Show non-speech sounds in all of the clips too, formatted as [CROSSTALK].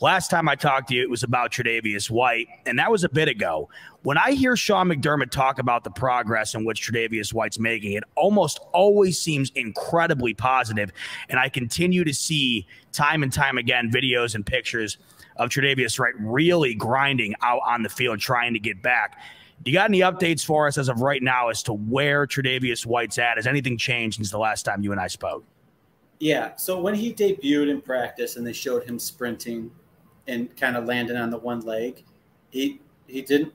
last time I talked to you, it was about Tre'Davious White, and that was a bit ago. When I hear Sean McDermott talk about the progress in which Tre'Davious White's making, it almost always seems incredibly positive. positive, and I continue to see time and time again videos and pictures of Tre'Davious White really grinding out on the field, trying to get back. Do you got any updates for us as of right now as to where Tre'Davious White's at? Has anything changed since the last time you and I spoke? Yeah. So when he debuted in practice and they showed him sprinting and kind of landing on the one leg, he he didn't.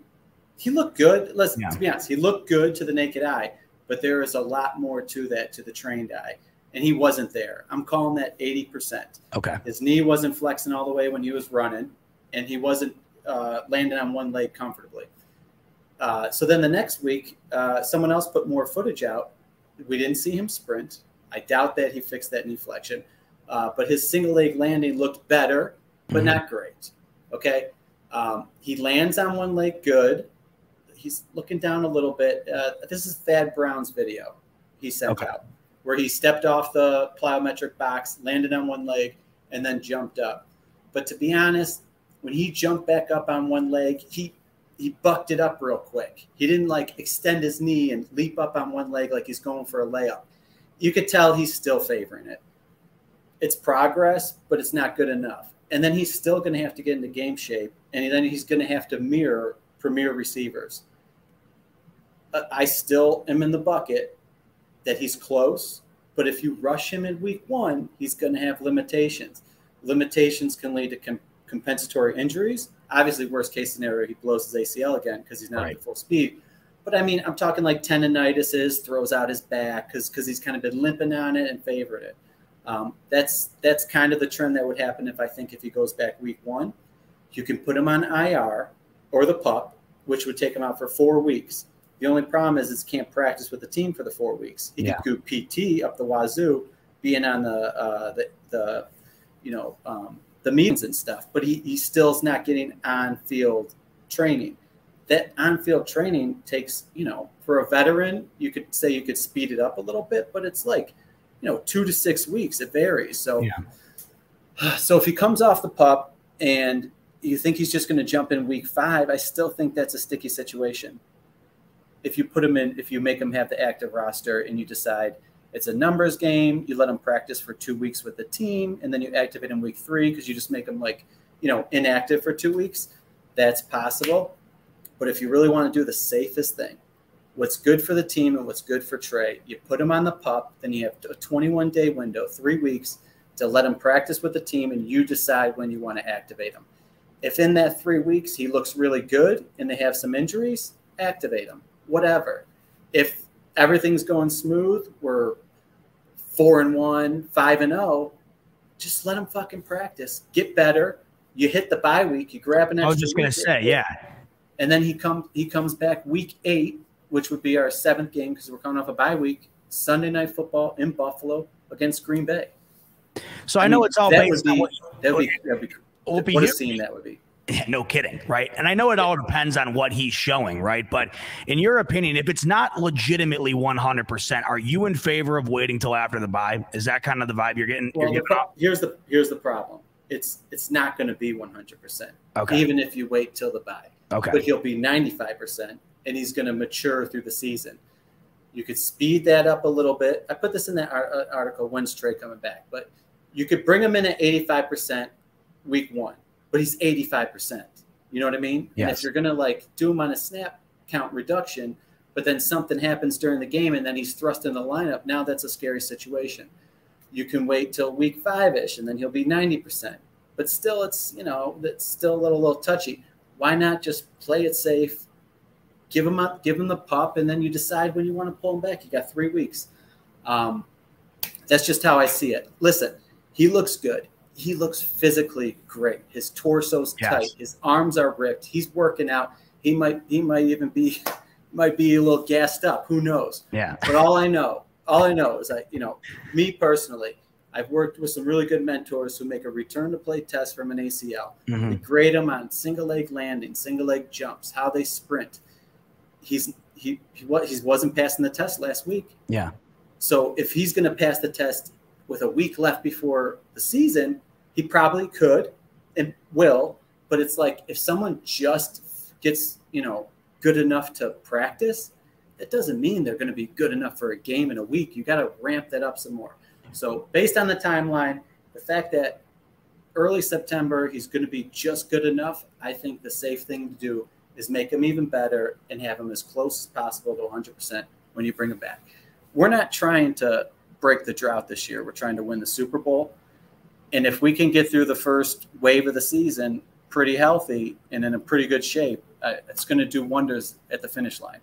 He looked good. Let's yeah. to be honest, he looked good to the naked eye, but there is a lot more to that to the trained eye, and he wasn't there. I'm calling that eighty percent. Okay. His knee wasn't flexing all the way when he was running, and he wasn't uh, landing on one leg comfortably. Uh, so then the next week, uh, someone else put more footage out. We didn't see him sprint. I doubt that he fixed that knee flexion, uh, but his single leg landing looked better, but mm-hmm. not great. Okay. Um, he lands on one leg good. He's looking down a little bit. Uh, this is Thad Brown's video he sent okay. out where he stepped off the plyometric box, landed on one leg, and then jumped up. But to be honest, when he jumped back up on one leg, he he bucked it up real quick. He didn't like extend his knee and leap up on one leg like he's going for a layup. You could tell he's still favoring it. It's progress, but it's not good enough. And then he's still going to have to get into game shape, and then he's going to have to mirror premier receivers. Uh, I still am in the bucket that he's close, but if you rush him in week one, he's going to have limitations. Limitations can lead to com- compensatory injuries obviously worst case scenario he blows his acl again because he's not right. at full speed but i mean i'm talking like tendonitis throws out his back because because he's kind of been limping on it and favored it um, that's that's kind of the trend that would happen if i think if he goes back week one you can put him on ir or the pup which would take him out for four weeks the only problem is he can't practice with the team for the four weeks he yeah. could do pt up the wazoo being on the uh, the, the you know um, the meetings and stuff, but he, he still's not getting on field training. That on field training takes, you know, for a veteran, you could say you could speed it up a little bit, but it's like, you know, two to six weeks. It varies. So, yeah. [SIGHS] so if he comes off the pup and you think he's just going to jump in week five, I still think that's a sticky situation. If you put him in, if you make him have the active roster and you decide, it's a numbers game. You let him practice for two weeks with the team, and then you activate in week three because you just make him like, you know, inactive for two weeks. That's possible. But if you really want to do the safest thing, what's good for the team and what's good for Tre, you put him on the pup, then you have a 21 day window, three weeks to let him practice with the team, and you decide when you want to activate him. If in that three weeks he looks really good and they have some injuries, activate him, whatever. If everything's going smooth, we're four and one, five and oh, just let him fucking practice, get better. You hit the bye week, you grab an. extra. I was just gonna say, yeah. And then he comes he comes back week eight, which would be our seventh game because we're coming off a bye week. Sunday night football in Buffalo against Green Bay. So I, I know mean, it's all that based would be, on what, that'd be, that'd be, what a scene that would be. No kidding, right? And I know it all depends on what he's showing, right? But in your opinion, if it's not legitimately 100%, are you in favor of waiting till after the bye? Is that kind of the vibe you're getting? Well, you're the, here's the here's the problem. It's it's not going to be 100%. Okay. Even if you wait till the bye. Okay. But he'll be 95% and he's going to mature through the season. You could speed that up a little bit. I put this in that uh, article when's Tre coming back, but you could bring him in at 85% week 1 but he's 85%. You know what I mean? Yes. And if you're going to like do him on a snap count reduction, but then something happens during the game and then he's thrust in the lineup, now that's a scary situation. You can wait till week five ish and then he'll be 90%. But still, it's, you know, it's still a little, little touchy. Why not just play it safe? Give him up, give him the pup, and then you decide when you want to pull him back. You got three weeks. Um, that's just how I see it. Listen, he looks good he looks physically great. His torso's yes. tight. His arms are ripped. He's working out. He might he might even be [LAUGHS] might be a little gassed up. Who knows? Yeah. But all I know, all I know is that you know me personally. I've worked with some really good mentors who make a return to play test from an ACL. Mm-hmm. They grade them on single leg landing, single leg jumps, how they sprint. He's he he, what, he wasn't passing the test last week. Yeah. So if he's going to pass the test with a week left before the season, he probably could. and will, but it's like if someone just gets, you know, good enough to practice, that doesn't mean they're going to be good enough for a game in a week. You got to ramp that up some more. So, based on the timeline, the fact that early September he's going to be just good enough, I think the safe thing to do is make him even better and have him as close as possible to 100% when you bring him back. We're not trying to break the drought this year. We're trying to win the Super Bowl. And if we can get through the first wave of the season pretty healthy and in a pretty good shape, uh, it's going to do wonders at the finish line.